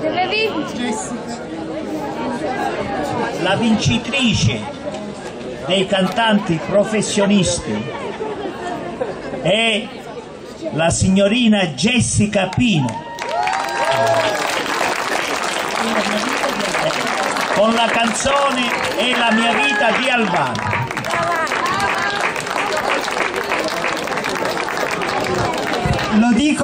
Deve vincere. La vincitrice dei cantanti professionisti è la signorina Jessica Pino. Con la canzone E la mia vita di Albano. Lo dico